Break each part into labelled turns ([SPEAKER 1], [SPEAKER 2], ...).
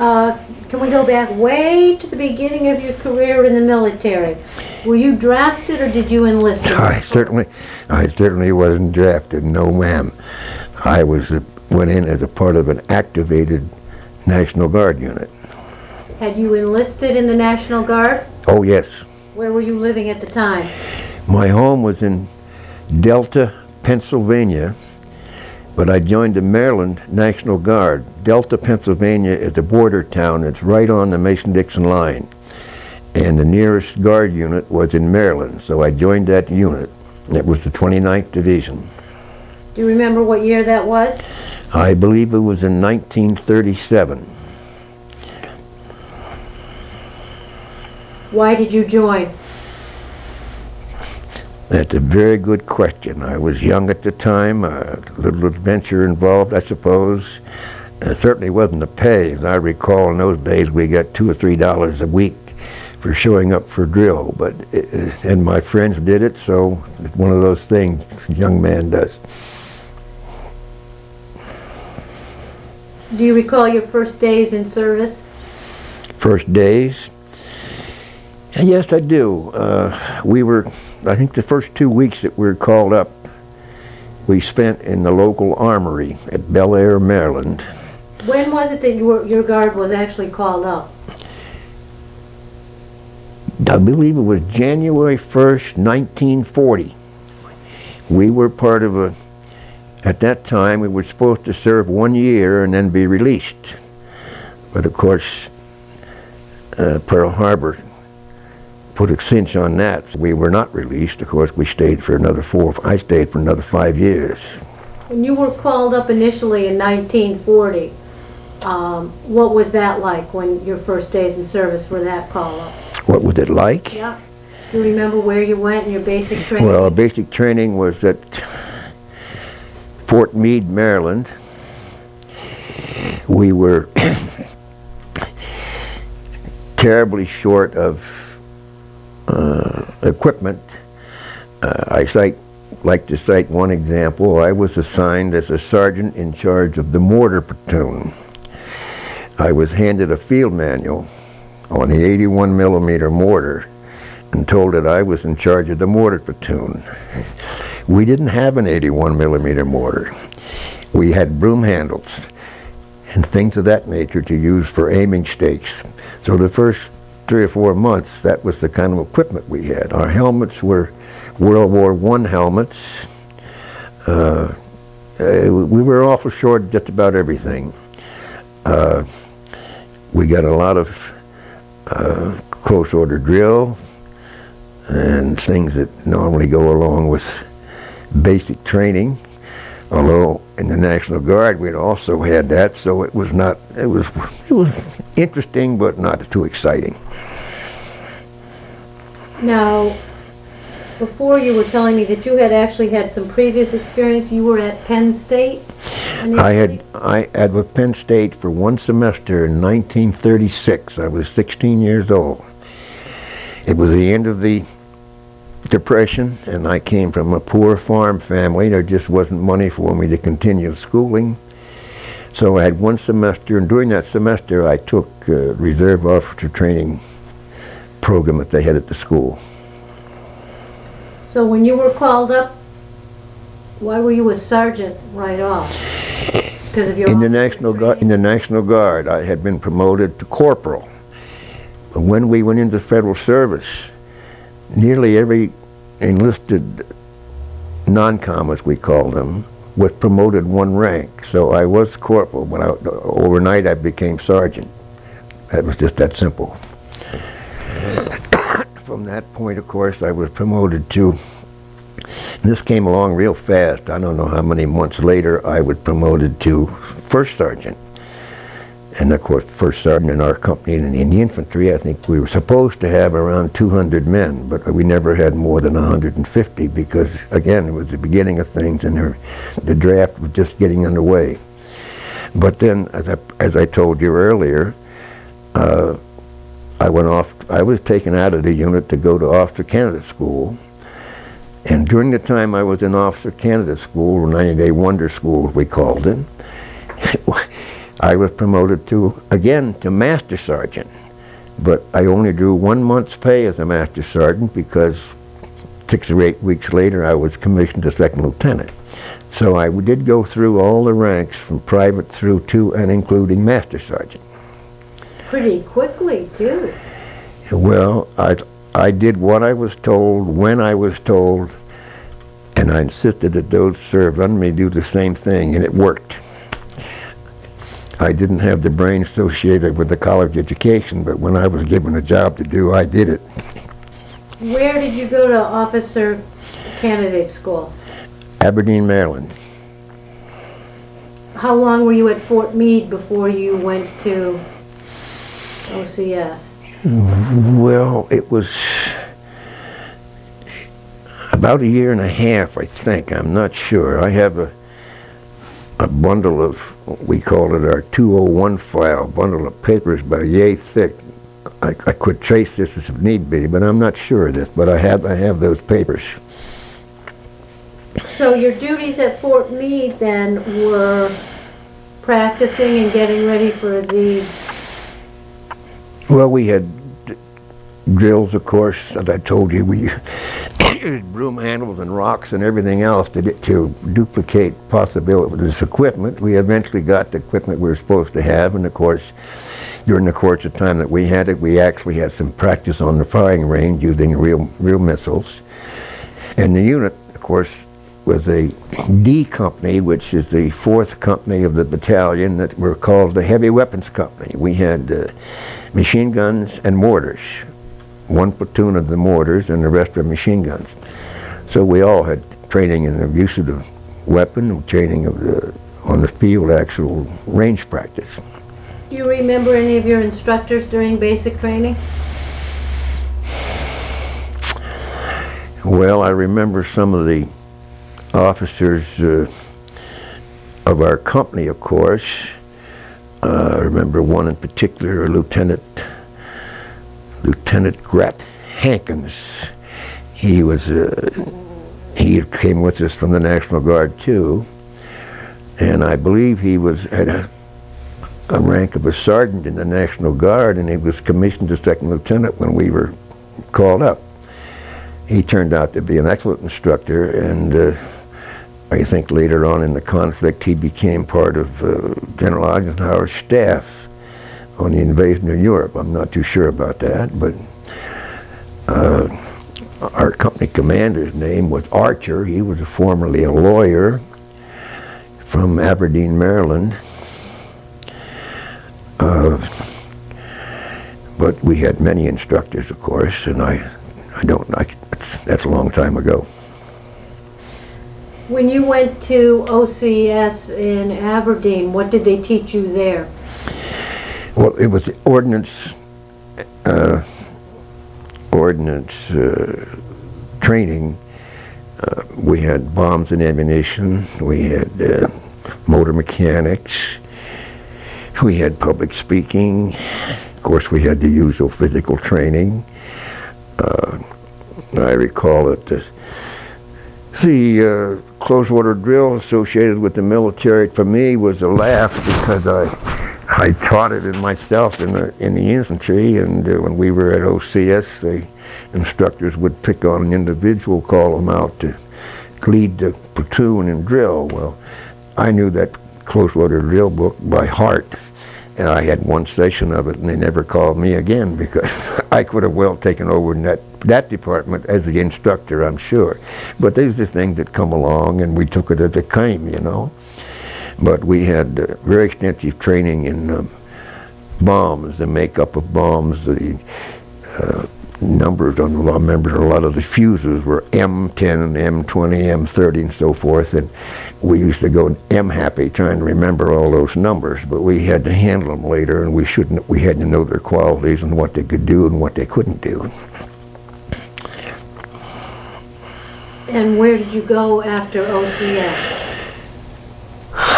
[SPEAKER 1] Uh, Can we go back way to the beginning of your career in the military? Were you drafted or did you enlist?
[SPEAKER 2] I certainly, I certainly wasn't drafted, no ma'am. I was, a- went in as a part of an activated National Guard unit.
[SPEAKER 1] Had you enlisted in the National Guard?
[SPEAKER 2] Oh, yes.
[SPEAKER 1] Where were you living at the time?
[SPEAKER 2] My home was in Delta, Pennsylvania, but I joined the Maryland National Guard. Delta, Pennsylvania is a border town. It's right on the Mason-Dixon line. And the nearest guard unit was in Maryland, so I joined that unit. It was the 29th Division.
[SPEAKER 1] Do you remember what year that was?
[SPEAKER 2] I believe it was in 1937.
[SPEAKER 1] Why did you join?
[SPEAKER 2] That's a very good question. I was young at the time, a little adventure involved, I suppose. It certainly wasn't the pay. As I recall, in those days, we got two or three dollars a week for showing up for drill. But uh, and my friends did it, so it's one of those things a young man does.
[SPEAKER 1] Do you recall your first days in service?
[SPEAKER 2] First days. Yes, I do. Uh, we were, I think, the first two weeks that we were called up, we spent in the local armory at Bel Air, Maryland.
[SPEAKER 1] When was it that you were, your guard was actually called up?
[SPEAKER 2] I believe it was January 1st, 1940. We were part of a, at that time, we were supposed to serve one year and then be released. But of course, uh, Pearl Harbor put a cinch on that. We were not released. Of course, we stayed for another four, I stayed for another five years.
[SPEAKER 1] When you were called up initially in 1940, um, what was that like when your first days in service were that call up?
[SPEAKER 2] What was it like?
[SPEAKER 1] Yeah. Do you remember where you went and your basic training?
[SPEAKER 2] Well, our basic training was at Fort Meade, Maryland. We were terribly short of equipment. Uh, I cite, like to cite one example. I was assigned as a sergeant in charge of the mortar platoon. I was handed a field manual on the 81 millimeter mortar and told that I was in charge of the mortar platoon. We didn't have an 81 millimeter mortar. We had broom handles and things of that nature to use for aiming stakes. So the first three or four months, that was the kind of equipment we had. Our helmets were World War I helmets. Uh, we were awful short just about everything. Uh, we got a lot of uh, close order drill and things that normally go along with basic training. Although in the National Guard we'd also had that, so it was not it was it was interesting but not too exciting.
[SPEAKER 1] Now, before you were telling me that you had actually had some previous experience, you were at Penn State?
[SPEAKER 2] I had I had with Penn State for one semester in 1936. I was 16 years old. It was the end of the Depression, and I came from a poor farm family. There just wasn't money for me to continue schooling. So I had one semester, and during that semester, I took uh, reserve officer training program that they had at the school.
[SPEAKER 1] So when you were called up, why were you a sergeant right off? Because of your
[SPEAKER 2] In the National Guard, in the National Guard, I had been promoted to corporal. When we went into federal service, nearly every enlisted non-com, as we called them, was promoted one rank. So I was corporal, but I, overnight I became sergeant. That was just that simple. From that point, of course, I was promoted to this came along real fast. I don't know how many months later I was promoted to first sergeant. And of course, first sergeant in our company in, in the infantry, I think we were supposed to have around 200 men, but we never had more than 150 because, again, it was the beginning of things and the draft was just getting underway. But then, as I, as I told you earlier, uh, I went off, I was taken out of the unit to go to Officer Candidate School. And during the time I was in Officer Candidate School, or 90 Day Wonder School, we called it, I was promoted to, again, to Master Sergeant. But I only drew one month's pay as a Master Sergeant because six or eight weeks later I was commissioned to Second Lieutenant. So I did go through all the ranks from private through to and including Master Sergeant.
[SPEAKER 1] Pretty quickly, too.
[SPEAKER 2] Well, I, I did what I was told, when I was told, and I insisted that those served under me do the same thing, and it worked. I didn't have the brain associated with the college education, but when I was given a job to do, I did it.
[SPEAKER 1] Where did you go to officer candidate school?
[SPEAKER 2] Aberdeen, Maryland.
[SPEAKER 1] How long were you at Fort Meade before you went to OCS?
[SPEAKER 2] Well, it was about a year and a half, I think. I'm not sure. I have a a bundle of, we called it our 201 file, bundle of papers about yay thick. I, I could trace this if need be, but I'm not sure of this, but I have, I have those papers.
[SPEAKER 1] So your duties at Fort Meade then were practicing and getting ready for the,
[SPEAKER 2] Well, we had d- drills, of course, as I told you, we used broom handles and rocks and everything else to, to duplicate possibility this equipment. We eventually got the equipment we were supposed to have, and of course, during the course of time that we had it, we actually had some practice on the firing range using real, real missiles. And the unit, of course, was a D company, which is the fourth company of the battalion that were called the Heavy Weapons Company. We had uh, machine guns and mortars, one platoon of the mortars and the rest were machine guns. So we all had training in the use of the weapon, training of the on the field, actual range practice.
[SPEAKER 1] do you remember any of your instructors during basic training?
[SPEAKER 2] Well, I remember some of the officers uh, of our company, of course. Uh, I remember one in particular, a Lieutenant Lieutenant Grat Hankins. He was uh, he came with us from the National Guard too, and I believe he was at a, a rank of a sergeant in the National Guard, and he was commissioned to second lieutenant when we were called up. He turned out to be an excellent instructor, and uh, I think later on in the conflict he became part of uh, General Eisenhower's staff on the invasion of Europe. I'm not too sure about that, but uh, our company commander's name was Archer. He was formerly a lawyer from Aberdeen, Maryland. Uh, but we had many instructors, of course, and I, I don't, I, that's, that's a long time ago.
[SPEAKER 1] When you went to OCS in Aberdeen, what did they teach you there?
[SPEAKER 2] Well, it was ordnance, uh, ordnance uh, training. Uh, we had bombs and ammunition. We had uh, motor mechanics. We had public speaking. Of course, we had the usual physical training. Uh, I recall that the, the uh, close order drill associated with the military for me was a laugh because I I taught it in myself in the in the infantry, and uh, when we were at OCS, the instructors would pick on an individual, call them out to lead the platoon in drill. Well, I knew that close order drill book by heart, and I had one session of it, and they never called me again because I could have well taken over in that that department as the instructor, I'm sure. But these are things that come along, and we took it as it came, you know. But we had uh, very extensive training in um, bombs, the makeup of bombs, the uh, numbers on a lot of members, a lot of the fuses were M10, M20, M30, and so forth. And we used to go M happy trying to remember all those numbers, but we had to handle them later, and we shouldn't. We had to know their qualities and what they could do and what they couldn't do.
[SPEAKER 1] And where did you go after OCS?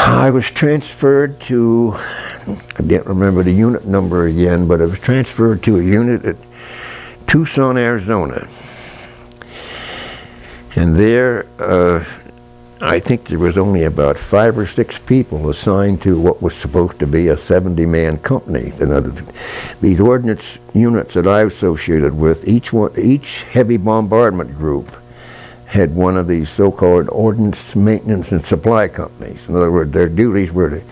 [SPEAKER 2] I was transferred to, I can't remember the unit number again, but I was transferred to a unit at Tucson, Arizona. And there, uh, I think there was only about five or six people assigned to what was supposed to be a 70-man company. In other, these ordnance units that I associated with, each one, each heavy bombardment group had one of these so-called ordnance maintenance and supply companies. In other words, their duties were to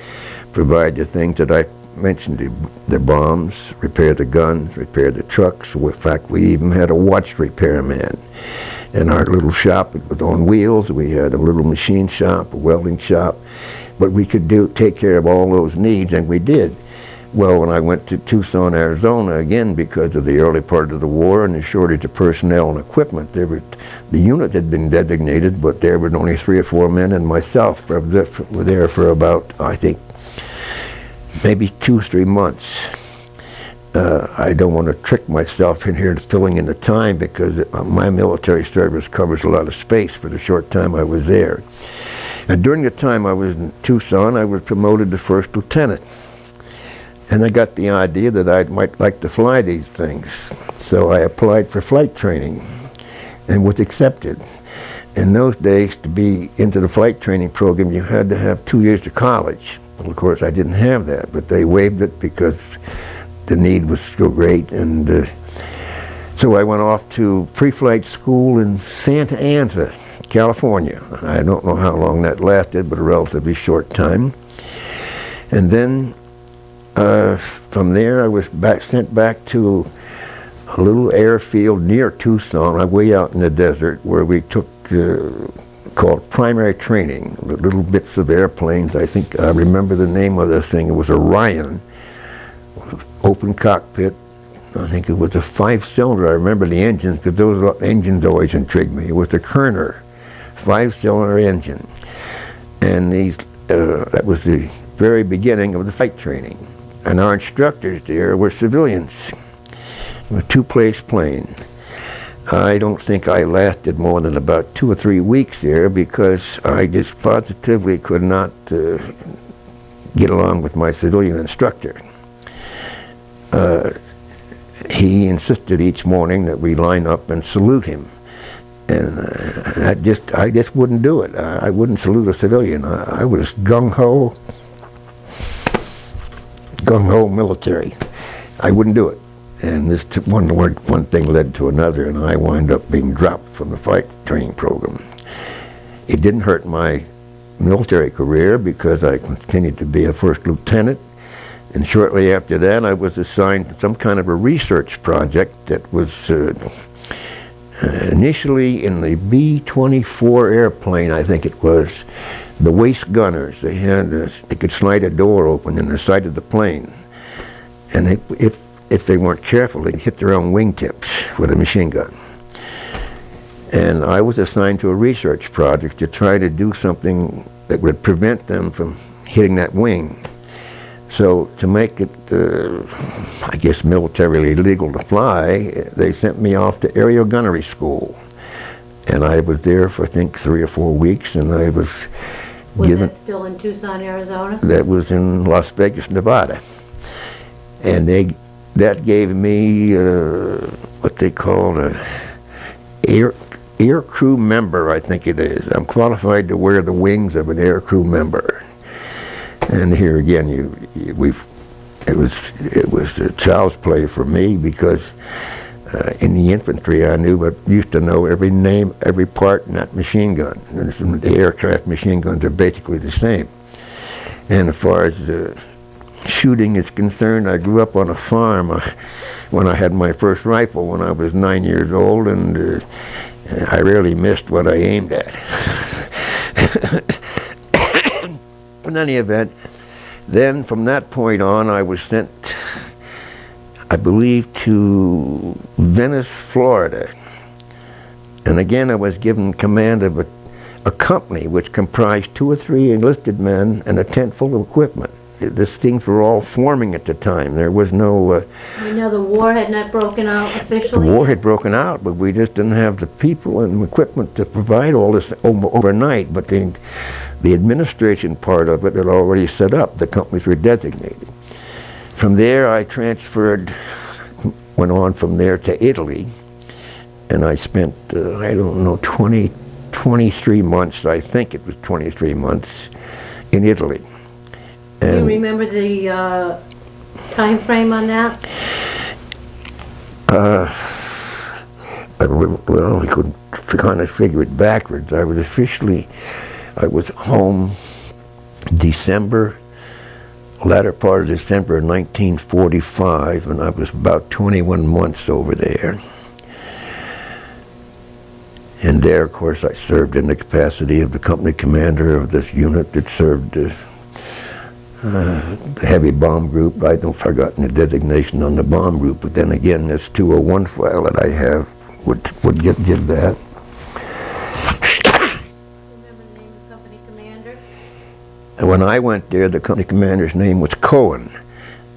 [SPEAKER 2] provide the things that I mentioned, the, the bombs, repair the guns, repair the trucks. In fact, we even had a watch repairman in our little shop. It was on wheels. We had a little machine shop, a welding shop, but we could do take care of all those needs, and we did. Well, when I went to Tucson, Arizona, again because of the early part of the war and the shortage of personnel and equipment, there were, the unit had been designated, but there were only three or four men and myself were there for about, I think, maybe two, three months uh, I don't want to trick myself in here filling in the time because uh, my military service covers a lot of space for the short time I was there. And during the time I was in Tucson, I was promoted to first lieutenant. And I got the idea that I might like to fly these things. So I applied for flight training and was accepted. In those days, to be into the flight training program, you had to have two years of college. Well, of course, I didn't have that, but they waived it because the need was so great. And uh, so I went off to pre-flight school in Santa Ana, California. I don't know how long that lasted, but a relatively short time. And then uh, from there, I was back, sent back to a little airfield near Tucson, way out in the desert, where we took uh, called primary training, little bits of airplanes. I think I remember the name of the thing. It was a Ryan open cockpit. I think it was a five-cylinder. I remember the engines because those engines always intrigued me. It was the Kinner five-cylinder engine, and these uh, that was the very beginning of the flight training. And our instructors there were civilians. A two-place plane. I don't think I lasted more than about two or three weeks there because I just positively could not uh, get along with my civilian instructor uh, he insisted each morning that we line up and salute him. And uh, I just, I just wouldn't do it. I, I wouldn't salute a civilian. I, I was gung ho, gung ho military. I wouldn't do it. And this one word, one thing led to another, and I wound up being dropped from the flight training program. It didn't hurt my military career because I continued to be a first lieutenant and shortly after that, I was assigned to some kind of a research project that was uh initially in the B-24 airplane, I think it was, the waist gunners. They had a, they could slide a door open in the side of the plane, and if if they weren't careful, they'd hit their own wingtips with a machine gun. And I was assigned to a research project to try to do something that would prevent them from hitting that wing so to make it, uh, I guess, militarily legal to fly, they sent me off to aerial gunnery school. And I was there for, I think, three or four weeks, and I was,
[SPEAKER 1] was
[SPEAKER 2] given...
[SPEAKER 1] that still in Tucson, Arizona?
[SPEAKER 2] That was in Las Vegas, Nevada. And they, that gave me uh, what they call an air, air crew member, I think it is. I'm qualified to wear the wings of an air crew member. And here again, you, you we've it was it was a child's play for me because uh, in the infantry I knew but used to know every name, every part in that machine gun. And the aircraft machine guns are basically the same. And as far as uh, shooting is concerned, I grew up on a farm uh, when I had my first rifle when I was nine years old, and uh, I rarely missed what I aimed at. in any event, then from that point on, I was sent, I believe, to Venice, Florida. And again, I was given command of a, a company which comprised two or three enlisted men and a tent full of equipment. These things were all forming at the time. There was no... Uh,
[SPEAKER 1] you know, the war had not broken out officially?
[SPEAKER 2] The war had broken out, but we just didn't have the people and equipment to provide all this overnight. But the, the administration part of it had already set up. The companies were designated. From there, I transferred, went on from there to Italy, and I spent, uh, I don't know, 20, 23 months, I think it was 23 months, in Italy.
[SPEAKER 1] Do you remember the uh, time frame on that?
[SPEAKER 2] I well, we couldn't kind of figure it backwards. I was officially, I was home December, latter part of December 1945, and I was about 21 months over there. And there, of course, I served in the capacity of the company commander of this unit that served uh, uh, the heavy bomb group. I don't forgotten the designation on the bomb group, but then again, this 201 file that I have would would give, give that. When I went there, the company commander's name was Cohen,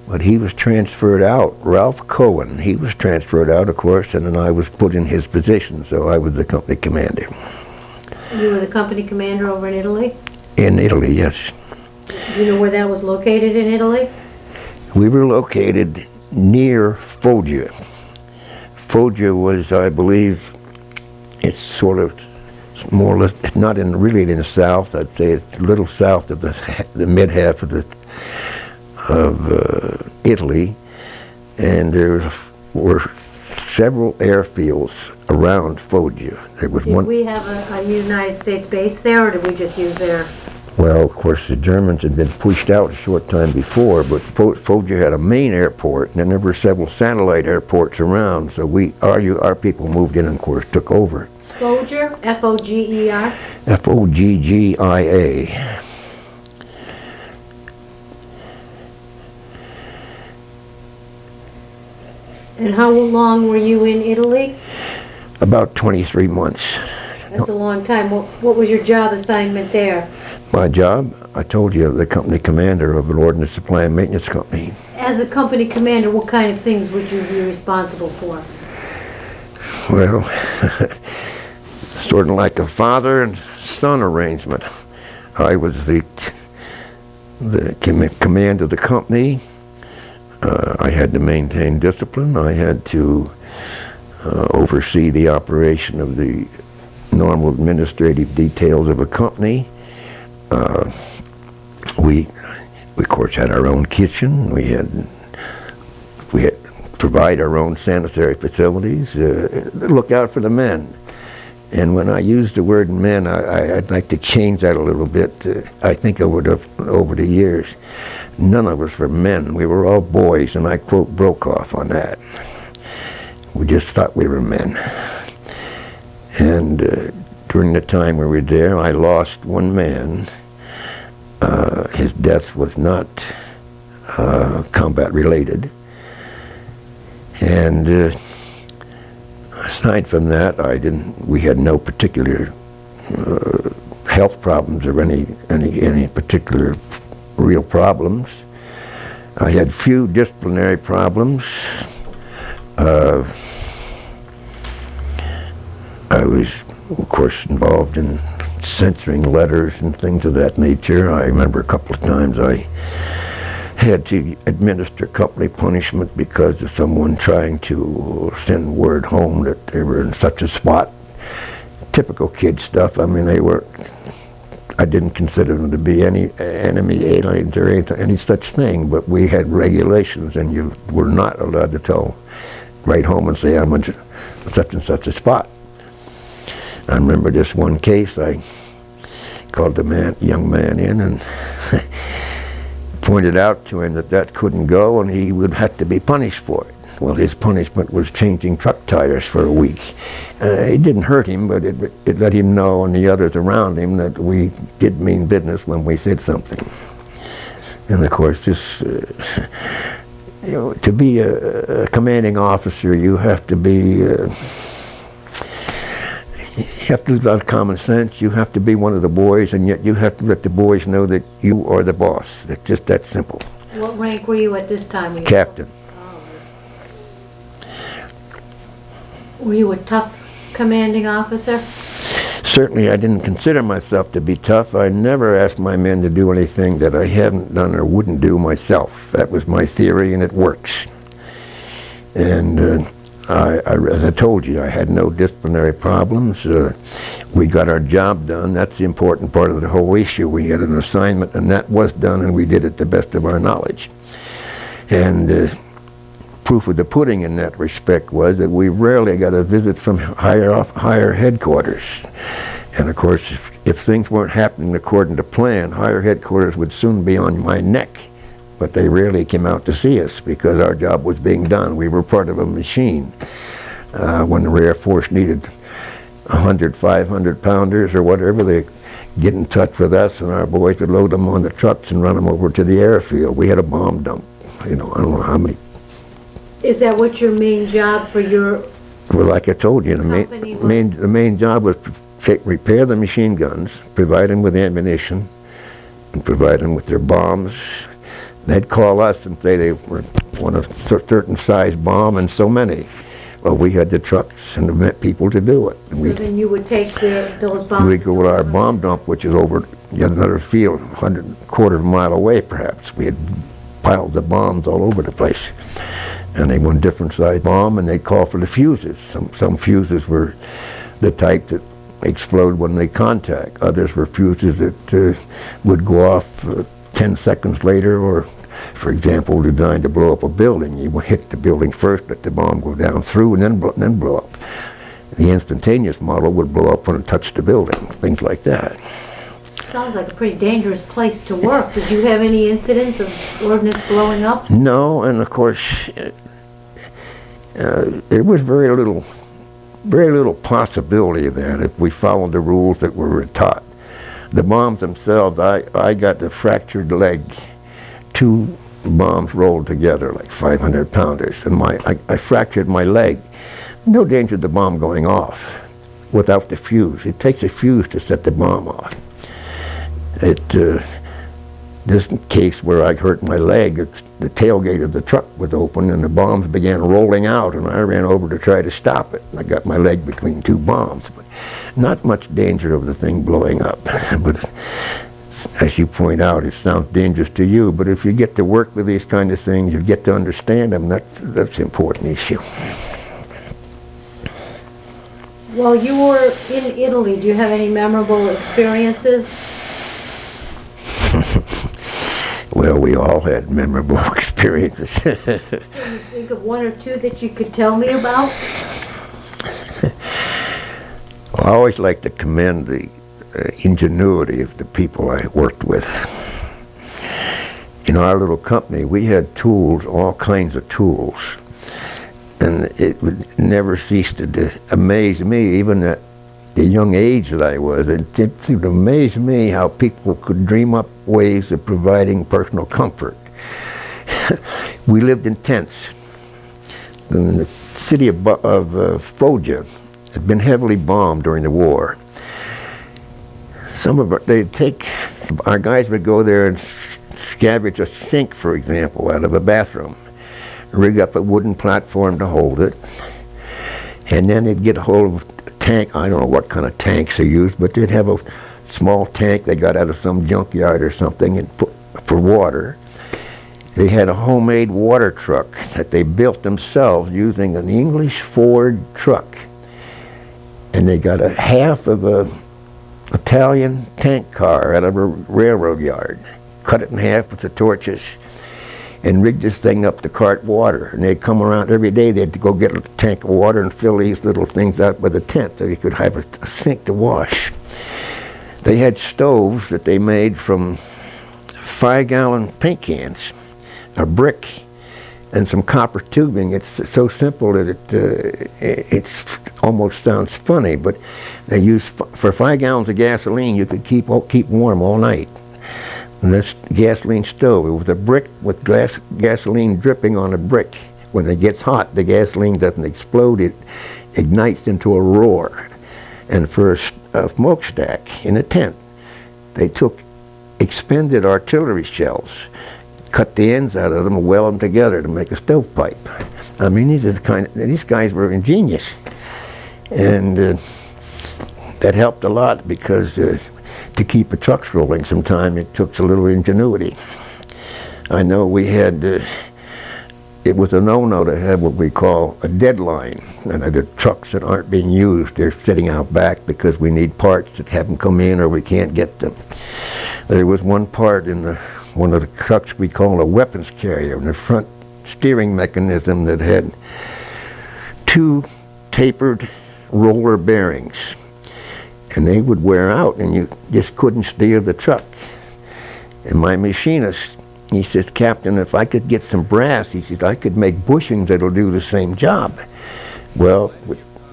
[SPEAKER 2] but he was transferred out. Ralph Cohen. He was transferred out, of course, and then I was put in his position, so I was the company commander
[SPEAKER 1] You were the company commander over in Italy?
[SPEAKER 2] in Italy. Yes,
[SPEAKER 1] Do you know where that was located in Italy?
[SPEAKER 2] we were located near Foggia. Foggia was, I believe, it's sort of it's more or less, it's not in really in the south. I'd say it's a little south of the the mid half of the of uh, Italy, and there were several airfields around Foggia. There was
[SPEAKER 1] Did
[SPEAKER 2] one.
[SPEAKER 1] we have a, a United States base there, or did we just use their,
[SPEAKER 2] Well, of course, the Germans had been pushed out a short time before, but Fo- Foggia had a main airport, and then there were several satellite airports around. So we, our, our people moved in and, of course, took over.
[SPEAKER 1] Foger, F-O-G-E-R?
[SPEAKER 2] F O G G I A.
[SPEAKER 1] And how long were you in Italy?
[SPEAKER 2] About 23 months.
[SPEAKER 1] That's a long time. What, what was your job assignment there?
[SPEAKER 2] My job, I told you, the company commander of an ordnance supply and maintenance company.
[SPEAKER 1] As a company commander, what kind of things would you be responsible for?
[SPEAKER 2] Well, sort of like a father and son arrangement. I was the the command of the company. Uh, I had to maintain discipline. I had to uh, oversee the operation of the normal administrative details of a company. Uh, we, we of course had our own kitchen. We had we had provide our own sanitary facilities, uh, look out for the men. And when I use the word men, I, I'd like to change that a little bit. Uh, I think over the, over the years, none of us were men. We were all boys, and I quote Brokaw on that. We just thought we were men. And uh, during the time we were there, I lost one man. Uh, his death was not uh, combat related. And uh, aside from that, I didn't. We had no particular uh, health problems or any any any particular real problems. I had few disciplinary problems. Uh, I was, of course, involved in censoring letters and things of that nature. I remember a couple of times I had to administer company punishment because of someone trying to send word home that they were in such a spot. Typical kid stuff. I mean, they were. I didn't consider them to be any enemy aliens or anything, any such thing, but we had regulations, and you were not allowed to tell, write home and say I'm in such and such a spot. I remember this one case. I called the man, young man in, and pointed out to him that that couldn't go and he would have to be punished for it. Well, his punishment was changing truck tires for a week. Uh, it didn't hurt him, but it, it let him know and the others around him that we did mean business when we said something. And of course, this, uh, you know, to be a, a commanding officer, you have to be, uh, have to use a lot of common sense. You have to be one of the boys, and yet you have to let the boys know that you are the boss. It's just that simple.
[SPEAKER 1] What rank were you at this time? when you-
[SPEAKER 2] Captain.
[SPEAKER 1] Were you a tough commanding officer?
[SPEAKER 2] Certainly, I didn't consider myself to be tough. I never asked my men to do anything that I hadn't done or wouldn't do myself. That was my theory, and it works. And uh, I, I, as I told you, I had no disciplinary problems. Uh, we got our job done. That's the important part of the whole issue. We had an assignment, and that was done, and we did it to the best of our knowledge. And uh, proof of the pudding in that respect was that we rarely got a visit from higher off, higher headquarters. And of course, if, if things weren't happening according to plan, higher headquarters would soon be on my neck. But they rarely came out to see us because our job was being done. We were part of a machine. Uh, when the Air Force needed 100, 500 pounders or whatever, they get in touch with us and our boys would load them on the trucks and run them over to the airfield. We had a bomb dump. You know, I don't know how many
[SPEAKER 1] Is that what your main job for your,
[SPEAKER 2] Well, like I told you, the main, main, the main job was to repair the machine guns, provide them with ammunition, and provide them with their bombs. They'd call us and say they were want a certain size bomb and so many. Well, we had the trucks and the people to do it. And
[SPEAKER 1] so
[SPEAKER 2] we,
[SPEAKER 1] then you would take the, those bombs?
[SPEAKER 2] we go to our bomb dump, which is over yet another field, hundred, quarter of a mile away perhaps. We had piled the bombs all over the place. And they want different size bomb and they'd call for the fuses. Some, some fuses were the type that explode when they contact. Others were fuses that uh, would go off uh, 10 seconds later or, for example, designed to blow up a building. You hit the building first, let the bomb go down through and then blow, then blow up. The instantaneous model would blow up when it touched the building, things like that.
[SPEAKER 1] Sounds like a pretty dangerous place to work. Did you have any incidents of ordnance blowing up?
[SPEAKER 2] No, and of course, uh, uh, there was very little, very little possibility of that if we followed the rules that were taught. The bombs themselves, I, I got the fractured leg, two bombs rolled together like 500 pounders, and my I, I fractured my leg. No danger of the bomb going off without the fuse. It takes a fuse to set the bomb off. It. Uh, this case where I hurt my leg, the tailgate of the truck was open and the bombs began rolling out and I ran over to try to stop it. And I got my leg between two bombs, but not much danger of the thing blowing up. but as you point out, it sounds dangerous to you, but if you get to work with these kind of things, you get to understand them, that's, that's an important issue.
[SPEAKER 1] While you were in Italy, do you have any memorable experiences?
[SPEAKER 2] Well, we all had memorable experiences.
[SPEAKER 1] Can you Think of one or two that you could tell me about?
[SPEAKER 2] I always like to commend the uh, ingenuity of the people I worked with. In our little company, we had tools, all kinds of tools. And it would never cease to amaze me, even at the young age that I was. It, it seemed amaze me how people could dream up ways of providing personal comfort. we lived in tents. in the city of, of uh, Foggia had been heavily bombed during the war. Some of our, they'd take, our guys would go there and scavenge a sink, for example, out of a bathroom, rig up a wooden platform to hold it, and then they'd get a hold of a tank, I don't know what kind of tanks they used, but they'd have a small tank they got out of some junkyard or something and put, for water. They had a homemade water truck that they built themselves using an English Ford truck. And they got a half of a Italian tank car out of a railroad yard, cut it in half with the torches, and rigged this thing up to cart water. And they'd come around every day, they'd go get a tank of water and fill these little things out with a tent so you could have a, a sink to wash. They had stoves that they made from five gallon paint cans, a brick, and some copper tubing. It's so simple that it uh, it almost sounds funny, but they use for five gallons of gasoline, you could keep keep warm all night. And this gasoline stove, it was a brick with glass, gasoline dripping on a brick. When it gets hot, the gasoline doesn't explode; it ignites into a roar. And for a, a smokestack in a tent, they took expended artillery shells cut the ends out of them and weld them together to make a stovepipe. I mean, these are the kind of, these guys were ingenious, and uh, that helped a lot because uh, to keep the trucks rolling, sometime it took a little ingenuity. I know we had uh, it it was a no-no to have what we call a deadline. And the trucks that aren't being used, they're sitting out back because we need parts that haven't come in or we can't get them. There was one part in the, one of the trucks we call a weapons carrier in the front steering mechanism that had two tapered roller bearings. And they would wear out and you just couldn't steer the truck. And my machinist he says, Captain, if I could get some brass, he says, I could make bushings that'll do the same job. Well,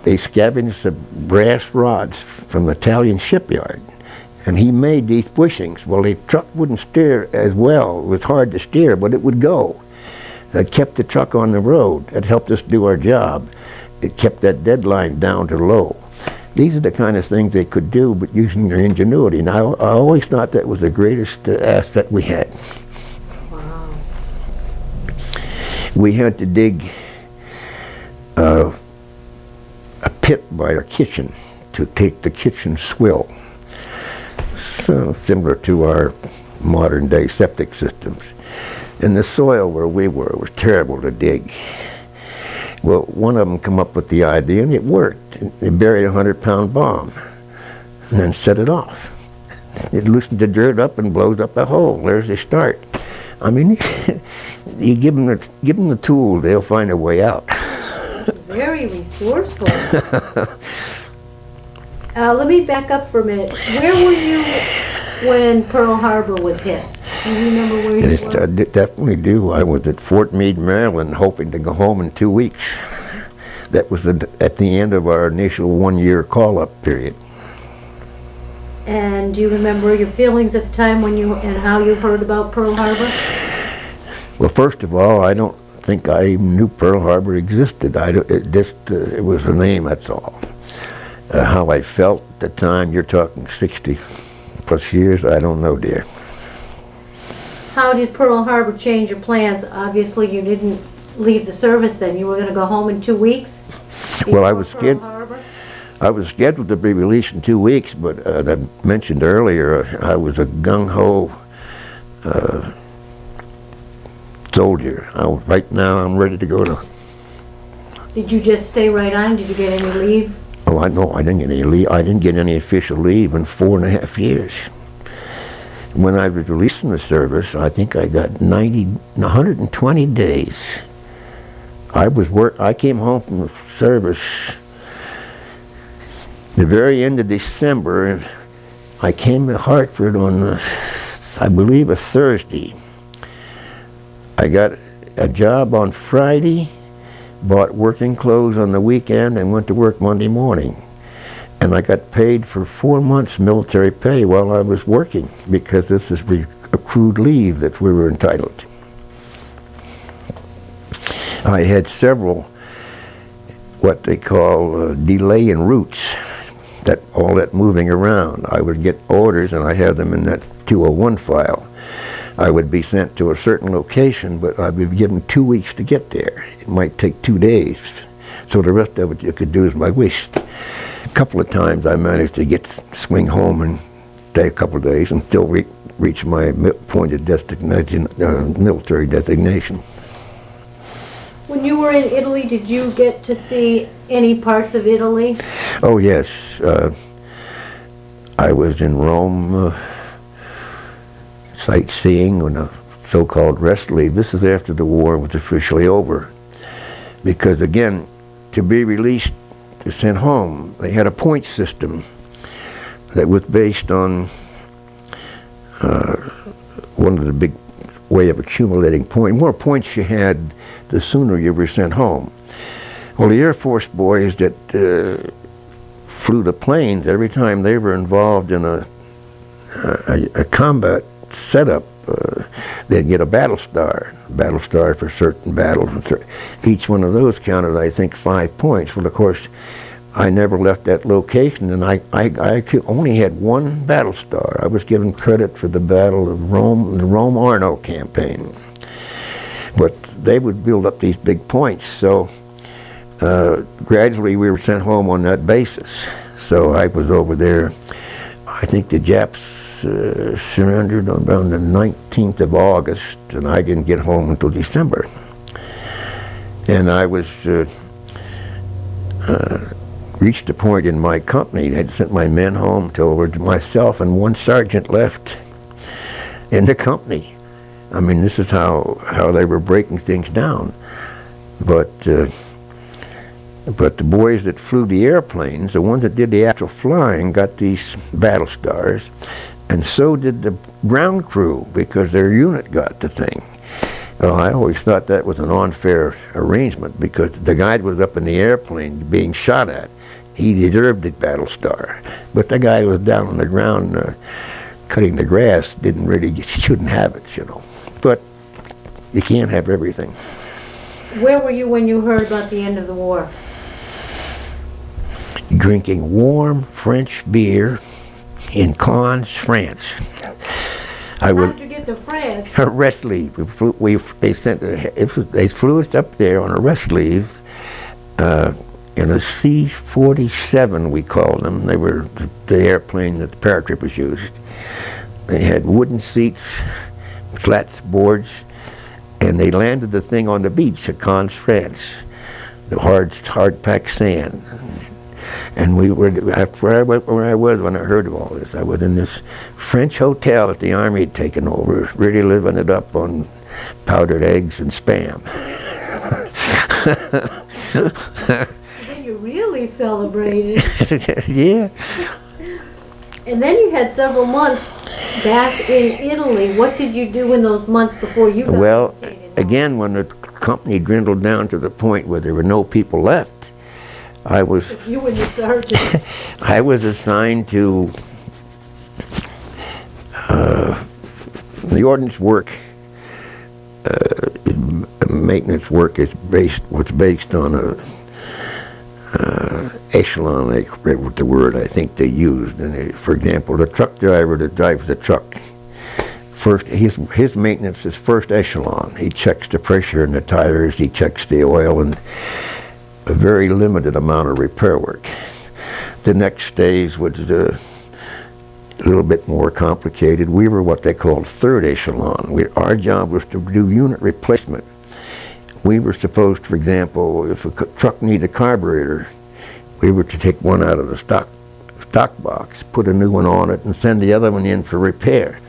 [SPEAKER 2] they scavenged some brass rods from the Italian shipyard, and he made these bushings. Well, the truck wouldn't steer as well. It was hard to steer, but it would go. That kept the truck on the road. It helped us do our job. It kept that deadline down to low. These are the kind of things they could do, but using their ingenuity. Now, I always thought that was the greatest uh, asset we had. we had to dig uh, a pit by our kitchen to take the kitchen swill. So similar to our modern day septic systems. And the soil where we were was terrible to dig. Well, one of them come up with the idea and it worked. They buried a hundred pound bomb and then set it off. It loosens the dirt up and blows up a hole. There's the start. I mean, you give them the give them the tool, they'll find a way out.
[SPEAKER 1] Very resourceful. uh, let me back up for a minute. Where were you when Pearl Harbor was hit? Do you remember where you
[SPEAKER 2] yes,
[SPEAKER 1] were?
[SPEAKER 2] I definitely do. I was at Fort Meade, Maryland, hoping to go home in two weeks. That was the, at the end of our initial one-year call-up period.
[SPEAKER 1] And do you remember your feelings at the time when you and how you heard about Pearl Harbor?
[SPEAKER 2] Well, first of all, I don't think I even knew Pearl Harbor existed. I it just uh, it was a name. That's all. Uh, how I felt at the time. You're talking 60 plus years. I don't know, dear.
[SPEAKER 1] How did Pearl Harbor change your plans? Obviously, you didn't leave the service then. You were going to go home in two weeks.
[SPEAKER 2] Well, I was scared. I was scheduled to be released in two weeks, but uh, I mentioned earlier I was a gung ho uh, soldier. I, right now, I'm ready to go to.
[SPEAKER 1] Did you just stay right on? Did you get any leave?
[SPEAKER 2] Oh, I know. I didn't get any leave. I didn't get any official leave in four and a half years. When I was released from the service, I think I got 90, 120 days. I was work. I came home from the service the very end of December, and I came to Hartford on, I believe, a Thursday. I got a job on Friday, bought working clothes on the weekend, and went to work Monday morning. And I got paid for four months military pay while I was working because this is accrued leave that we were entitled to. I had several what they call uh, delay en routes, that all that moving around. I would get orders and I have them in that 201 file. I would be sent to a certain location, but I'd be given two weeks to get there. It might take two days. So the rest of it you could do as my wish. A couple of times I managed to get swing home and stay a couple of days and still re reach my appointed destination, uh, military designation.
[SPEAKER 1] When you were in Italy, did you get to see any parts of Italy?
[SPEAKER 2] Oh yes, uh, I was in Rome. Uh, sightseeing on a so-called rest leave. This is after the war was officially over. Because again, to be released to send home, they had a point system that was based on uh, one of the big way of accumulating points. more points you had, the sooner you were sent home. Well, the Air Force boys that uh, flew the planes, every time they were involved in a, a, a combat setup, uh, they'd get a battle star, battle star for certain battles. Each one of those counted, I think, five points. Well, of course, I never left that location, and I, I, I only had one battle star. I was given credit for the Battle of Rome, the Rome-Arno campaign. But they would build up these big points, so uh, gradually we were sent home on that basis. So I was over there. I think the Japs uh, surrendered on around the 19th of August, and I didn't get home until December. And I was, uh, uh, reached a point in my company, had sent my men home was myself and one sergeant left in the company. I mean, this is how, how they were breaking things down. But, uh, but the boys that flew the airplanes, the ones that did the actual flying, got these battle stars, and so did the ground crew because their unit got the thing. Well, I always thought that was an unfair arrangement because the guy that was up in the airplane being shot at, he deserved the battle star. But the guy who was down on the ground uh, cutting the grass didn't really, shouldn't have it, you know. But you can't have everything.
[SPEAKER 1] Where were you when you heard about the end of the war?
[SPEAKER 2] Drinking warm French beer in Cannes, France. I would.
[SPEAKER 1] How'd you get to France?
[SPEAKER 2] a rest leave. We, flew, we they sent it was, they flew us up there on a rest leave uh, in a C-47 we called them. They were the, the airplane that the paratroopers used. They had wooden seats, flat boards, and they landed the thing on the beach at Cannes, France. The hard, hard packed sand. And we were, where I, where I was when I heard of all this, I was in this French hotel that the Army had taken over, really living it up on powdered eggs and spam.
[SPEAKER 1] Then you really celebrated.
[SPEAKER 2] yeah.
[SPEAKER 1] And then you had several months back in Italy. What did you do in those months before you got
[SPEAKER 2] Well, again, when the company dwindled down to the point where there were no people left, I was
[SPEAKER 1] You and the sergeant.
[SPEAKER 2] I was assigned to uh, the ordnance work. Uh, maintenance work is based was based on a uh, echelon, they with the word I think they used. And they, for example, the truck driver that drives the truck, first his his maintenance is first echelon. He checks the pressure in the tires, he checks the oil, and a very limited amount of repair work. The next stage was uh, a little bit more complicated. We were what they called third echelon. We, our job was to do unit replacement. We were supposed, for example, if a truck needed a carburetor, we were to take one out of the stock stock box, put a new one on it, and send the other one in for repair.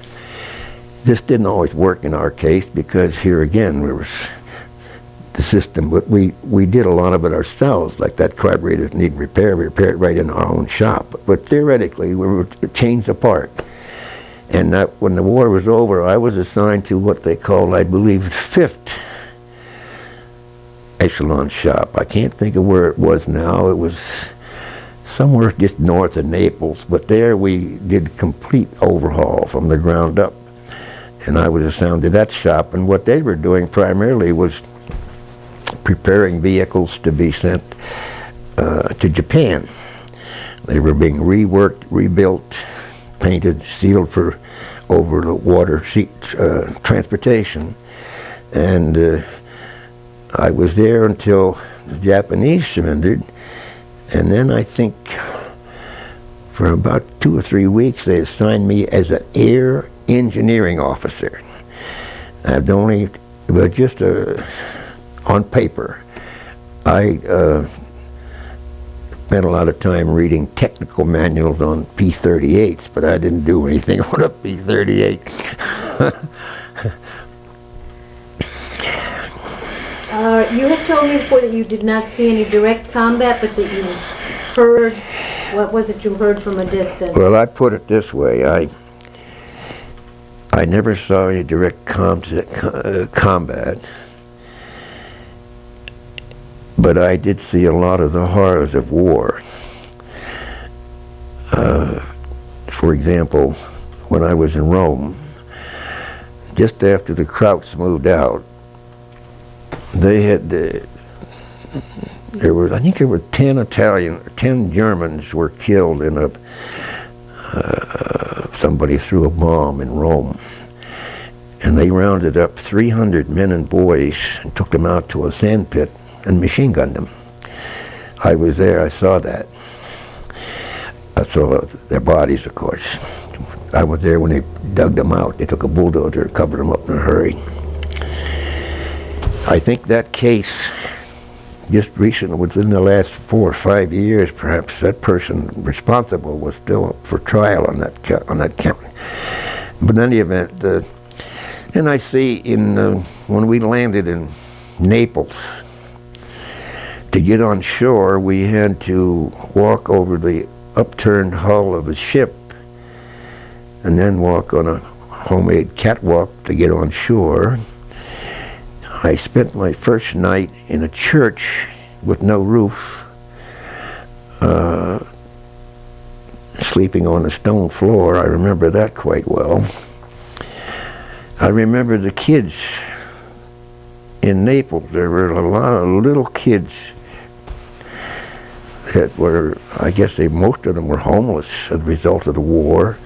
[SPEAKER 2] This didn't always work in our case because here again, we were the system, but we, we did a lot of it ourselves, like that carburetor need repair, we repair it right in our own shop. But theoretically, we were chains apart. And that, when the war was over, I was assigned to what they called, I believe, the fifth echelon shop. I can't think of where it was now. It was somewhere just north of Naples, but there we did complete overhaul from the ground up. And I was assigned to that shop, and what they were doing primarily was preparing vehicles to be sent uh, to Japan. They were being reworked, rebuilt, painted, sealed for over the water sea, uh, transportation. And uh, I was there until the Japanese surrendered. And then I think for about two or three weeks they assigned me as an air engineering officer. I've only, but just a, on paper. I uh, spent a lot of time reading technical manuals on P-38s, but I didn't do anything on a P-38.
[SPEAKER 1] Uh, you had told me before that you did not see any direct combat, but that you heard, what was it you heard from a distance?
[SPEAKER 2] well, I put it this way. I I never saw any direct com- uh, combat, but I did see a lot of the horrors of war. Uh, for example, when I was in Rome, just after the Krauts moved out, they had uh, there were I think there were ten Italian, ten Germans were killed in a uh, somebody threw a bomb in Rome, and they rounded up 300 men and boys and took them out to a sand pit and machine gunned them. I was there. I saw that. I saw their bodies, of course. I was there when they dug them out. They took a bulldozer, covered them up in a hurry. I think that case just recently, within the last four or five years, perhaps that person responsible was still up for trial on that on that count. But in any event, uh, and I see in uh, when we landed in Naples, to get on shore, we had to walk over the upturned hull of a ship and then walk on a homemade catwalk to get on shore. I spent my first night in a church with no roof, uh, sleeping on a stone floor. I remember that quite well. I remember the kids in Naples. There were a lot of little kids that were, I guess they most of them were homeless as a result of the war.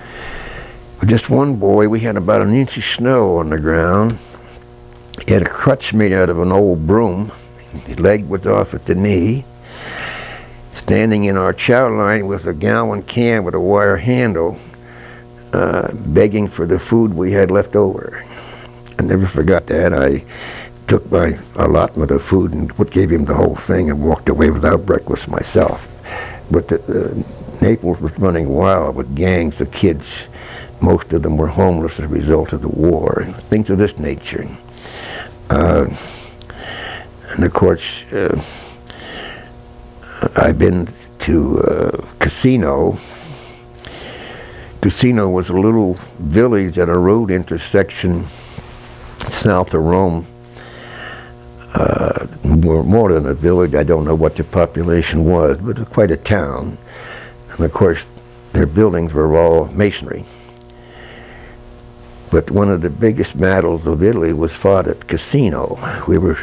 [SPEAKER 2] But just one boy, we had about an inch of snow on the ground. He had a crutch made out of an old broom. His leg was off at the knee. Standing in our chow line with a gallon can with a wire handle, uh, begging for the food we had left over. I never forgot that. I took my allotment of food and what gave him the whole thing and walked away without breakfast myself. But the, uh, Naples was running wild with gangs of kids. Most of them were homeless as a result of the war and things of this nature. Uh, and of course, uh, I've been to uh, Cassino. Cassino was a little village at a road intersection south of Rome uh, more, than a village. I don't know what the population was, but it's quite a town. And of course, their buildings were all masonry. But one of the biggest battles of Italy was fought at Cassino. We were,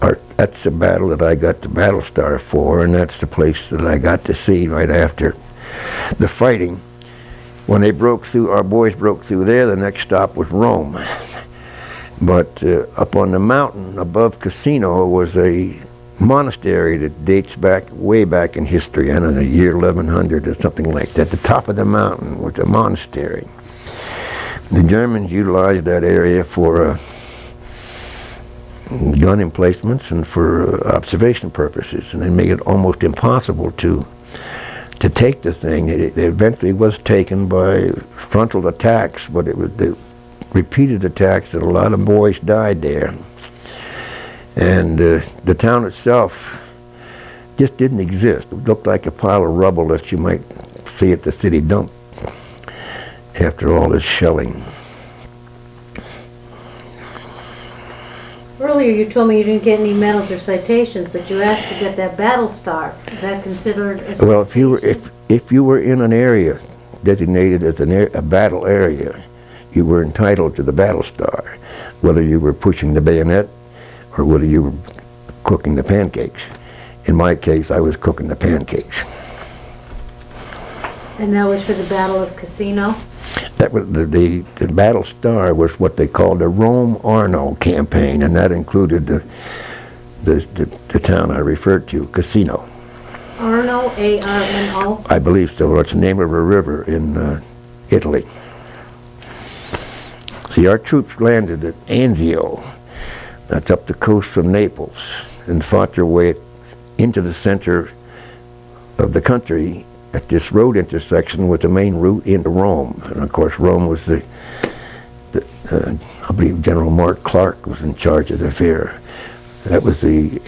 [SPEAKER 2] our, that's the battle that I got the battle star for, and that's the place that I got to see right after the fighting. When they broke through, our boys broke through there, the next stop was Rome. But uh, up on the mountain above Cassino was a monastery that dates back way back in history. I don't know, year 1100 or something like that. The top of the mountain was a monastery. The Germans utilized that area for uh, gun emplacements and for uh, observation purposes, and they made it almost impossible to to take the thing. It, it eventually was taken by frontal attacks, but it was the repeated attacks that a lot of boys died there. And uh, the town itself just didn't exist. It looked like a pile of rubble that you might see at the city dump after all this shelling.
[SPEAKER 1] Earlier, you told me you didn't get any medals or citations, but you asked to get that battle star. Is that considered a
[SPEAKER 2] Well, if you were if if you were in an area designated as an a battle area, you were entitled to the battle star, whether you were pushing the bayonet or whether you were cooking the pancakes. In my case, I was cooking the pancakes.
[SPEAKER 1] And that was for the Battle of Cassino?
[SPEAKER 2] That was the, the, the battle star was what they called the Rome Arno campaign, and that included the the, the, the town I referred to, Cassino.
[SPEAKER 1] Arno, A-R-N-O?
[SPEAKER 2] I believe so. It's the name of a river in uh, Italy. See, our troops landed at Anzio. That's up the coast from Naples, and fought their way into the center of the country at this road intersection with the main route into Rome. And of course, Rome was the, the uh, I believe General Mark Clark was in charge of the affair. That was the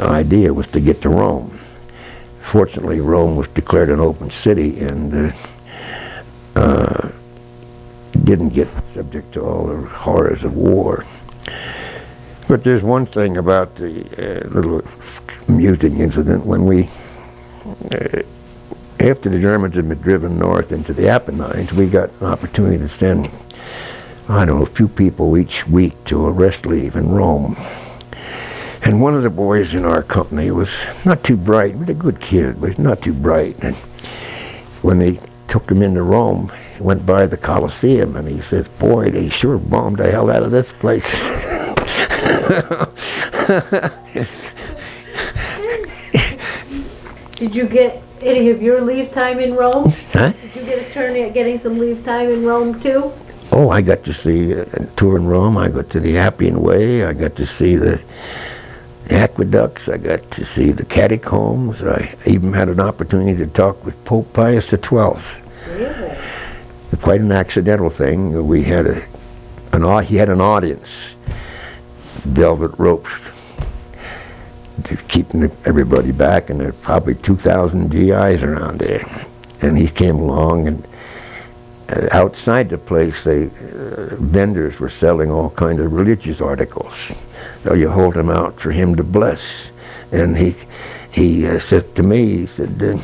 [SPEAKER 2] uh, idea, was to get to Rome. Fortunately, Rome was declared an open city and uh, uh, didn't get subject to all the horrors of war. But there's one thing about the uh, little amusing incident when we, uh, after the Germans had been driven north into the Apennines, we got an opportunity to send, I don't know, a few people each week to a rest leave in Rome. And one of the boys in our company was not too bright, was a good kid, but not too bright. And when they took him into Rome, went by the Colosseum and he says, boy, they sure bombed the hell out of this place.
[SPEAKER 1] Did you get any of your leave time in Rome?
[SPEAKER 2] huh?
[SPEAKER 1] Did you get a turn at getting some leave time in Rome too?
[SPEAKER 2] Oh, I got to see uh, a tour in Rome. I got to the Appian Way. I got to see the aqueducts. I got to see the catacombs. I even had an opportunity to talk with Pope Pius XII. Quite an accidental thing. We had a, an he had an audience, velvet ropes, keeping everybody back, and there were probably 2,000 GIs around there. And he came along, and uh, outside the place, they uh, vendors were selling all kind of religious articles. So you hold them out for him to bless. And he he uh, said to me, he said, uh,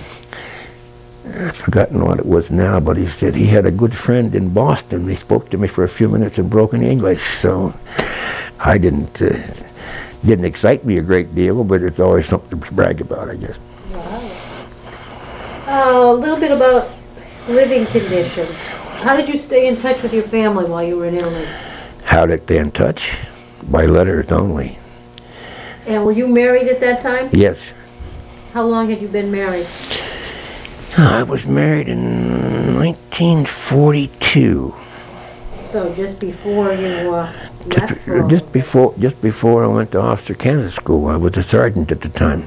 [SPEAKER 2] I've forgotten what it was now, but he said he had a good friend in Boston. He spoke to me for a few minutes in broken English, so I didn't uh, didn't excite me a great deal, but it's always something to brag about, I guess.
[SPEAKER 1] Uh, a little bit about living conditions. How did you stay in touch with your family while you were in Italy?
[SPEAKER 2] How did they in touch? By letters only.
[SPEAKER 1] And were you married at that time?
[SPEAKER 2] Yes.
[SPEAKER 1] How long had you been married?
[SPEAKER 2] I was married in 1942.
[SPEAKER 1] So just before you uh,
[SPEAKER 2] Just, just before just before I went to officer candidate school, I was a sergeant at the time.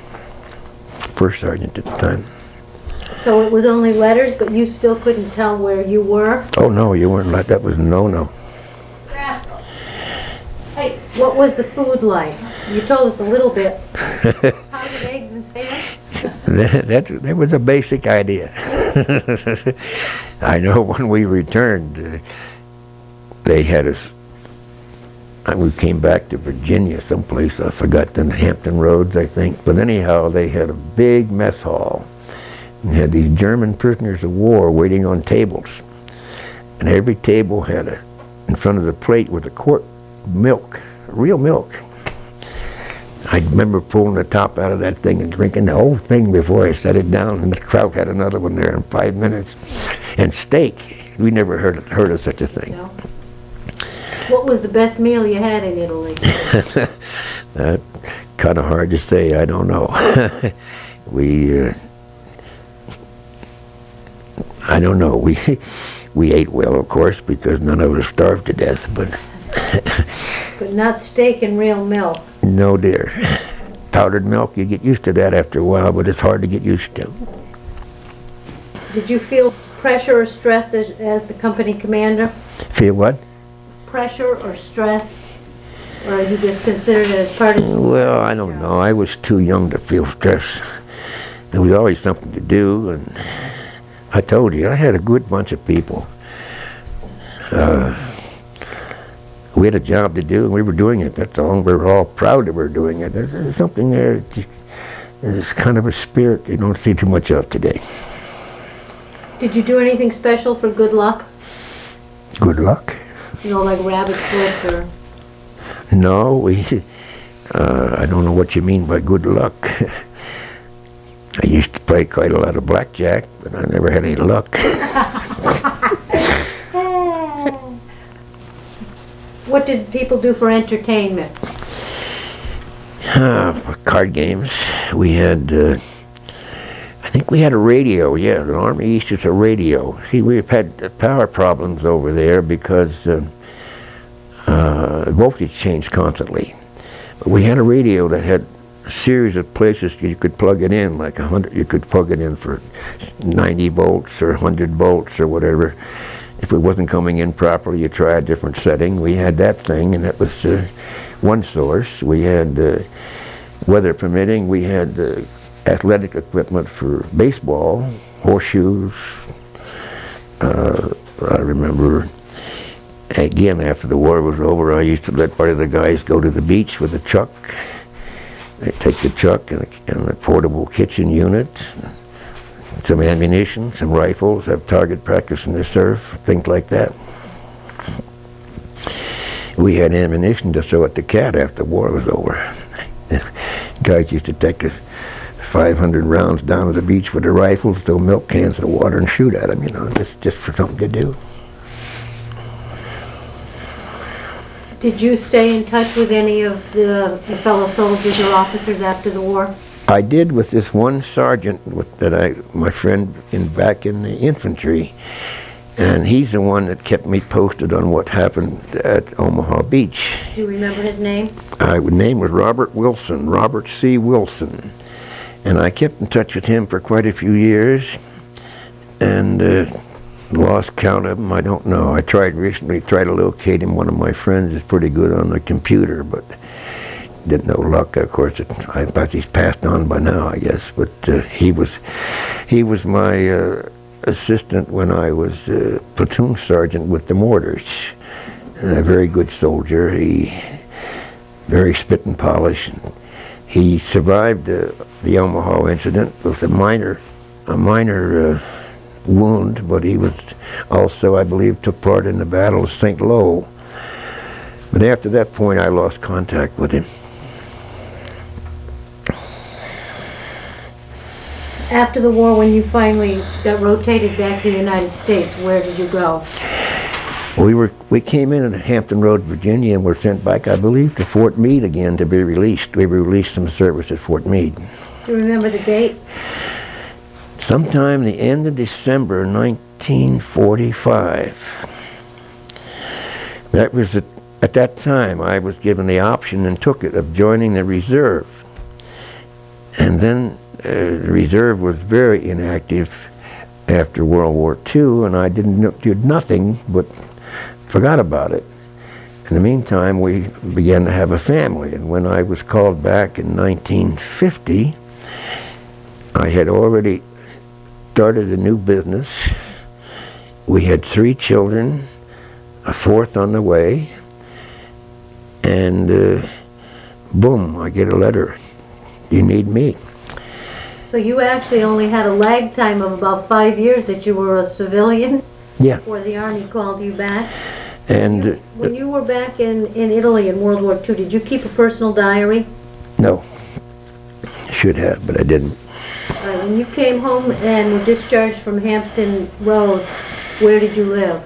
[SPEAKER 2] First sergeant at the time.
[SPEAKER 1] So it was only letters, but you still couldn't tell where you were?
[SPEAKER 2] Oh no, you weren't like that was no no.
[SPEAKER 1] Hey, what was the food like? You told us a little bit. How did eggs and spam?
[SPEAKER 2] That, that that was a basic idea. I know when we returned, uh, they had us. uh, We came back to Virginia, someplace I forgot the Hampton Roads, I think. But anyhow, they had a big mess hall. And had these German prisoners of war waiting on tables, and every table had a, in front of the plate was a quart milk, real milk. I remember pulling the top out of that thing and drinking the whole thing before I set it down, and the crowd had another one there in five minutes. And steak, we never heard of, heard of such a thing.
[SPEAKER 1] No. What was the best meal you had in Italy?
[SPEAKER 2] That kind of hard to say. I don't know. we, uh, I don't know. We we ate well, of course, because none of us starved to death. But
[SPEAKER 1] But not steak and real milk.
[SPEAKER 2] No, dear. Powdered milk, you get used to that after a while, but it's hard to get used to.
[SPEAKER 1] Did you feel pressure or stress as, as the company commander?
[SPEAKER 2] Feel what?
[SPEAKER 1] Pressure or stress? Or you just considered it as part of
[SPEAKER 2] Well, I don't know. I was too young to feel stress. There was always something to do, and I told you, I had a good bunch of people. Uh, we had a job to do, and we were doing it. That's all. We were all proud that we were doing it. There's, there's something there. There's kind of a spirit you don't see too much of today.
[SPEAKER 1] Did you do anything special for good luck?
[SPEAKER 2] Good luck.
[SPEAKER 1] You know, like rabbit foot or
[SPEAKER 2] No, we. Uh, I don't know what you mean by good luck. I used to play quite a lot of blackjack, but I never had any luck.
[SPEAKER 1] what did people do for entertainment?
[SPEAKER 2] Uh, card games, we had. Uh, I think we had a radio. Yeah, the Army East is a radio. See, we've had power problems over there because uh, uh, voltage changed constantly. But we had a radio that had a series of places you could plug it in, like a hundred. You could plug it in for 90 volts or 100 volts or whatever. If it wasn't coming in properly, you try a different setting. We had that thing, and that was uh, one source. We had, uh, weather permitting, we had uh, athletic equipment for baseball, horseshoes. Uh, I remember, again, after the war was over, I used to let part of the guys go to the beach with a truck. They take the truck and, and the portable kitchen unit, some ammunition, some rifles, have target practice in the surf, things like that. We had ammunition to throw at the cat after the war was over. Guys used to take the 500 rounds down to the beach with their rifles, throw milk cans in the water and shoot at them, you know, just, just for something to do.
[SPEAKER 1] Did you stay in touch with any of the fellow soldiers or officers after the war?
[SPEAKER 2] I did with this one sergeant with, that I, my friend in back in the infantry. And he's the one that kept me posted on what happened at Omaha Beach.
[SPEAKER 1] Do you remember his name?
[SPEAKER 2] I, his name was Robert Wilson, Robert C. Wilson. And I kept in touch with him for quite a few years and uh, lost count of him. I don't know. I tried recently, tried to locate him. One of my friends is pretty good on the computer, but didn't no luck. Of course, it, I thought he's passed on by now, I guess. But uh, he was, he was my uh, assistant when I was uh, platoon sergeant with the mortars. And a very good soldier. He very spit and polish. He survived the Omaha incident with a minor, a minor uh, wound, but he was also, I believe, took part in the Battle of St. Lo. But after that point, I lost contact with him.
[SPEAKER 1] After the war, when you finally got rotated back to the United States, where did you go?
[SPEAKER 2] We were we came in at Hampton Road, Virginia, and were sent back, I believe, to Fort Meade again to be released. We were released from service at Fort Meade.
[SPEAKER 1] Do you remember the date?
[SPEAKER 2] Sometime the end of December 1945. That was at, at that time I was given the option and took it of joining the reserve. And then the reserve was very inactive after World War II, and I didn't did nothing but forgot about it. In the meantime, we began to have a family, and when I was called back in 1950, I had already started a new business. We had three children, a fourth on the way, and uh, boom, I get a letter. You need me.
[SPEAKER 1] So you actually only had a lag time of about five years that you were a civilian
[SPEAKER 2] Yeah,
[SPEAKER 1] before the Army called you back?
[SPEAKER 2] and
[SPEAKER 1] When you were back in, in Italy in World War II, did you keep a personal diary?
[SPEAKER 2] no, should have, but I didn't.
[SPEAKER 1] Right, when you came home and were discharged from Hampton Roads, where did you live?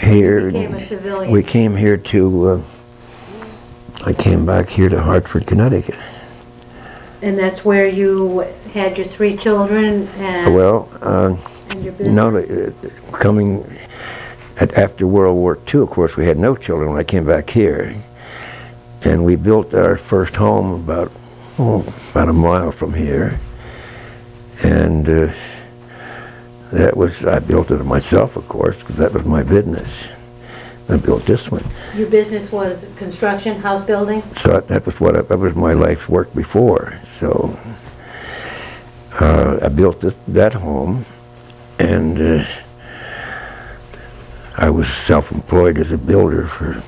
[SPEAKER 2] Here,
[SPEAKER 1] Became a civilian.
[SPEAKER 2] we came here to. Uh, I came back here to Hartford, Connecticut.
[SPEAKER 1] And that's where you had your three children and,
[SPEAKER 2] Well, uh,
[SPEAKER 1] and your business?
[SPEAKER 2] no, uh, coming at, after World War II, of course, we had no children when I came back here, and we built our first home about oh, about a mile from here, and uh, that was I built it myself, of course, because that was my business. I built this one.
[SPEAKER 1] Your business was construction, house building?
[SPEAKER 2] So that- was what I, that was my life's work before. So uh, I built this, that home, and uh, I was self-employed as a builder for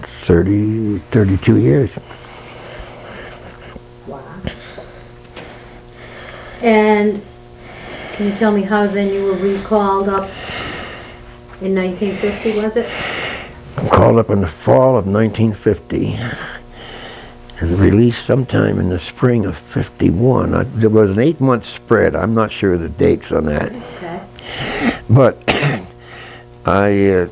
[SPEAKER 2] 30, 32 years.
[SPEAKER 1] And can you tell me how then you were recalled up in 1950, was it?
[SPEAKER 2] I'm Called up in the fall of 1950 and released sometime in the spring of 51. I, there was an eight-month spread. I'm not sure of the dates on that.
[SPEAKER 1] Okay.
[SPEAKER 2] But I uh,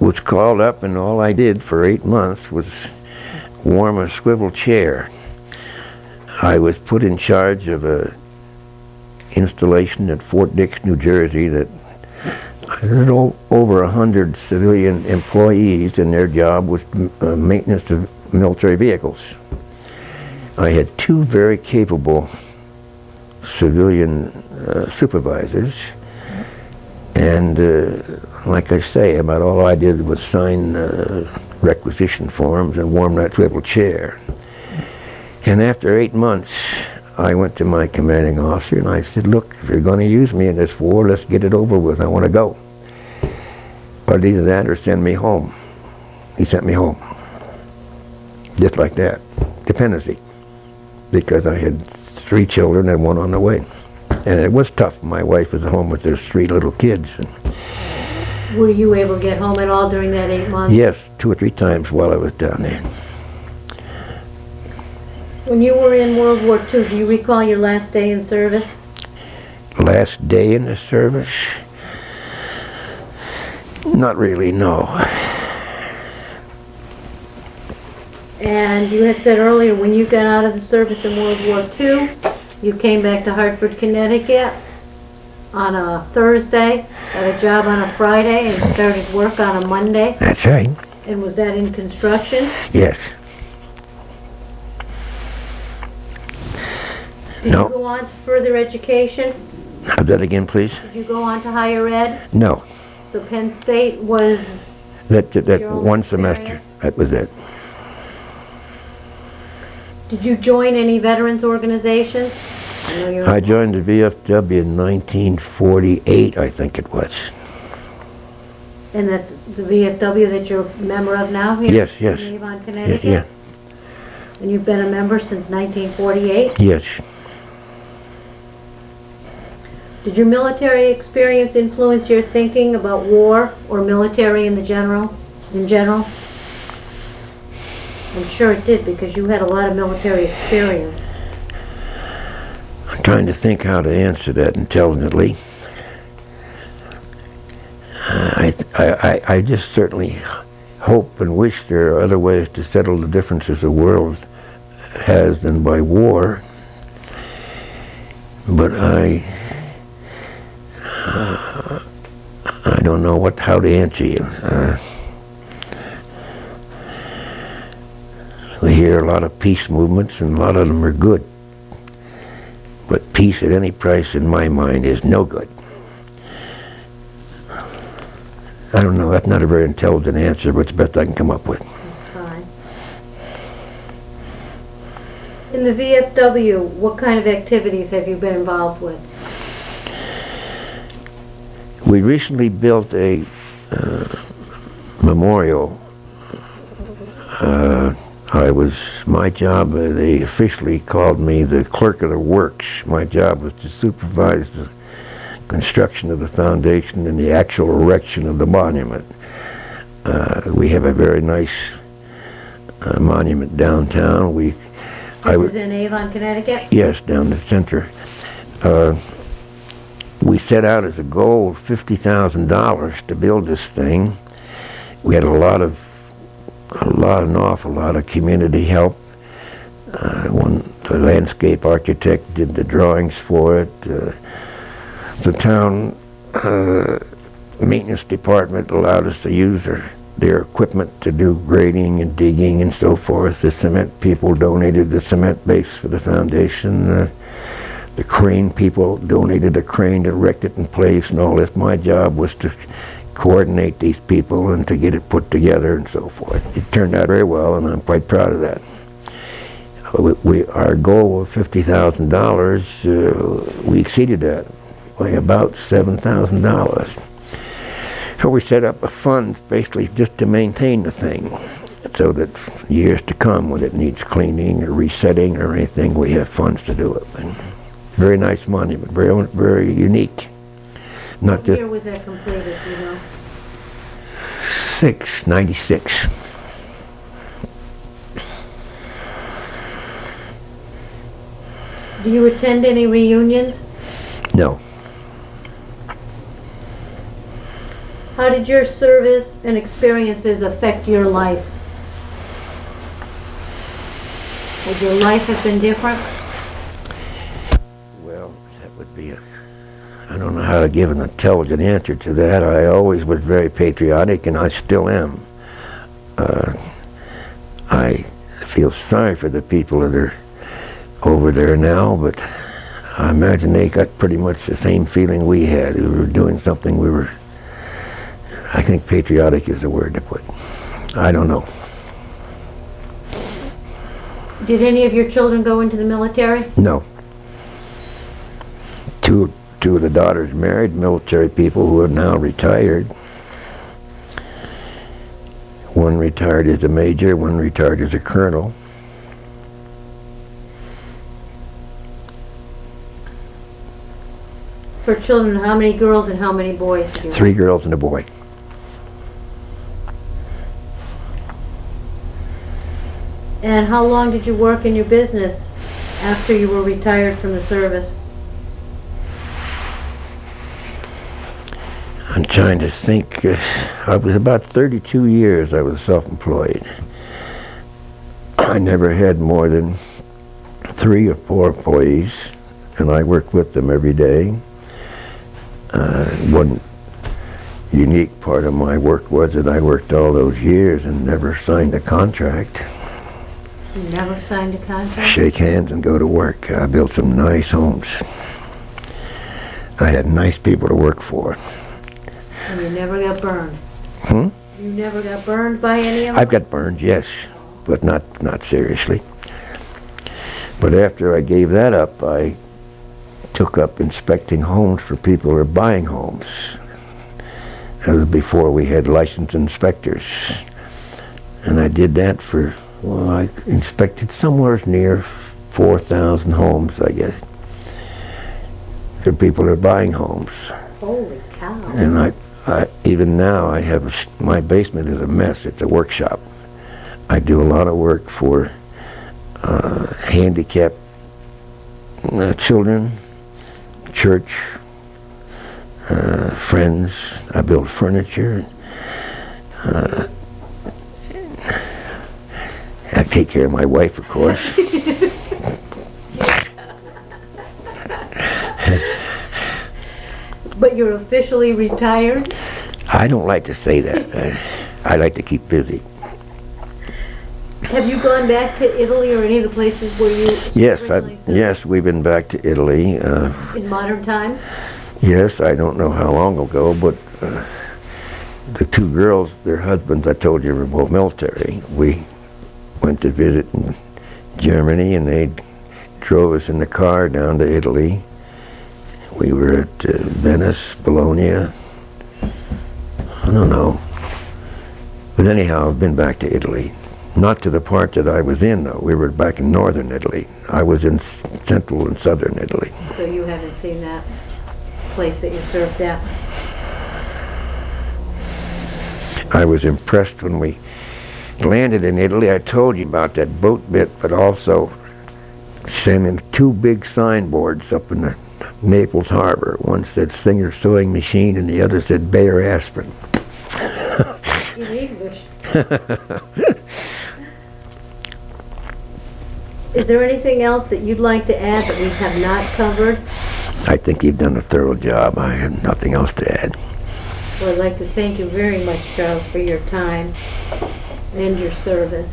[SPEAKER 2] was called up, and all I did for eight months was warm a swivel chair. I was put in charge of a installation at Fort Dix, New Jersey that had o- over a hundred civilian employees, and their job was uh, maintenance of military vehicles. I had two very capable civilian uh, supervisors, and uh, like I say, about all I did was sign uh, requisition forms and warm that swivel chair. And after eight months, I went to my commanding officer and I said, look, if you're going to use me in this war, let's get it over with. I want to go. Or either that or send me home. He sent me home. Just like that. Dependency. Because I had three children and one on the way. And it was tough. My wife was home with those three little kids. And
[SPEAKER 1] Were you able to get home at all during that eight months?
[SPEAKER 2] yes, two or three times while I was down there.
[SPEAKER 1] When you were in World War II, do you recall your last day in service?
[SPEAKER 2] Last day in the service? Not really, no.
[SPEAKER 1] And you had said earlier, when you got out of the service in World War II, you came back to Hartford, Connecticut. on a Thursday, got a job on a Friday, and started work on a Monday?
[SPEAKER 2] That's right.
[SPEAKER 1] And was that in construction?
[SPEAKER 2] Yes.
[SPEAKER 1] Did
[SPEAKER 2] No.
[SPEAKER 1] you go on to further education?
[SPEAKER 2] Have that again, please?
[SPEAKER 1] Did you go on to higher ed?
[SPEAKER 2] No.
[SPEAKER 1] So Penn State was,
[SPEAKER 2] That, that, that one semester. That was it.
[SPEAKER 1] did you join any veterans organizations? I.
[SPEAKER 2] I joined the VFW in 1948, I think it was.
[SPEAKER 1] And that, the VFW that you're a member of now here?
[SPEAKER 2] Yes, yes.
[SPEAKER 1] In Avon,
[SPEAKER 2] Yeah,
[SPEAKER 1] Connecticut?
[SPEAKER 2] yeah.
[SPEAKER 1] And you've been a member since 1948?
[SPEAKER 2] Yes.
[SPEAKER 1] Did your military experience influence your thinking about war or military in the general, in general? I'm sure it did because you had a lot of military experience.
[SPEAKER 2] I'm trying to think how to answer that intelligently. I, I- I just certainly hope and wish there are other ways to settle the differences the world has than by war. But I, I don't know what how to answer you. Uh, we hear a lot of peace movements, and a lot of them are good. But peace at any price, in my mind, is no good. I don't know. That's not a very intelligent answer, but it's the best I can come up with.
[SPEAKER 1] In the VFW, what kind of activities have you been involved with?
[SPEAKER 2] We recently built a uh, memorial. Uh, I was my job. Uh, they officially called me the clerk of the works. My job was to supervise the construction of the foundation and the actual erection of the monument. Uh, we have a very nice uh, monument downtown. We, I
[SPEAKER 1] This is in Avon, Connecticut?
[SPEAKER 2] Yes, down the center. Uh, we set out as a goal fifty thousand dollars to build this thing. We had a lot of, a lot, an awful lot of community help. Uh, one, the landscape architect did the drawings for it. Uh, the town uh, maintenance department allowed us to use their, their equipment to do grading and digging and so forth. The cement people donated the cement base for the foundation. The crane people donated a crane to erect it in place and all this. My job was to coordinate these people and to get it put together and so forth. It turned out very well, and I'm quite proud of that. Uh, We, we, our goal of fifty thousand dollars, uh, we exceeded that by about seven thousand dollars. So we set up a fund basically just to maintain the thing, so that years to come, when it needs cleaning or resetting or anything, we have funds to do it. Very nice monument, very very unique. Not
[SPEAKER 1] What
[SPEAKER 2] just
[SPEAKER 1] year was that completed, you know?
[SPEAKER 2] six ninety six.
[SPEAKER 1] Do you attend any reunions?
[SPEAKER 2] No,
[SPEAKER 1] How did your service and experiences affect your life? Would your life have been different?
[SPEAKER 2] Would be a, I don't know how to give an intelligent answer to that. I always was very patriotic, and I still am. Uh, I feel sorry for the people that are over there now, but I imagine they got pretty much the same feeling we had. We were doing something we were, I think patriotic is the word to put. I don't know.
[SPEAKER 1] Did any of your children go into the military?
[SPEAKER 2] No. Two, two of the daughters married military people who are now retired. One retired as a major, one retired as a colonel.
[SPEAKER 1] For children, how many girls and how many boys did you have?
[SPEAKER 2] Three girls and a boy.
[SPEAKER 1] And how long did you work in your business after you were retired from the service?
[SPEAKER 2] I'm trying to think. Uh, I was about 32 years I was self-employed. I never had more than three or four employees, and I worked with them every day. Uh, one unique part of my work was that I worked all those years and never signed a contract.
[SPEAKER 1] You never signed a contract?
[SPEAKER 2] Shake hands and go to work. I built some nice homes. I had nice people to work for.
[SPEAKER 1] And you never got burned?
[SPEAKER 2] Hmm?
[SPEAKER 1] You never got burned by any of them?
[SPEAKER 2] I've got burned, yes, but not, not seriously. But after I gave that up, I took up inspecting homes for people who are buying homes. That was before we had licensed inspectors. And I did that for, well, I inspected somewhere near 4,000 homes, I guess, for people who are buying homes.
[SPEAKER 1] Holy cow.
[SPEAKER 2] And I, I, even now, I have, a my basement is a mess. It's a workshop. I do a lot of work for uh, handicapped uh, children, church, uh, friends. I build furniture. Uh, I take care of my wife, of course.
[SPEAKER 1] But you're officially retired?
[SPEAKER 2] I don't like to say that. I like to keep busy.
[SPEAKER 1] Have you gone back to Italy or any of the places where you
[SPEAKER 2] Yes, I, yes, we've been back to Italy. Uh,
[SPEAKER 1] in modern times?
[SPEAKER 2] Yes, I don't know how long ago, but uh, the two girls, their husbands, I told you, were both military. We went to visit in Germany, and they drove us in the car down to Italy. We were at uh, Venice, Bologna. I don't know. But anyhow, I've been back to Italy. Not to the part that I was in, though. We were back in northern Italy. I was in central and southern Italy.
[SPEAKER 1] So you haven't seen that place that you served at?
[SPEAKER 2] I was impressed when we landed in Italy. I told you about that boat bit, but also sending two big signboards up in the Naples harbor. One said Singer Sewing Machine and the other said Bayer Aspirin.
[SPEAKER 1] In English. Is there anything else that you'd like to add that we have not covered?
[SPEAKER 2] I think you've done a thorough job. I have nothing else to add.
[SPEAKER 1] Well, I'd like to thank you very much, Charles, for your time and your service.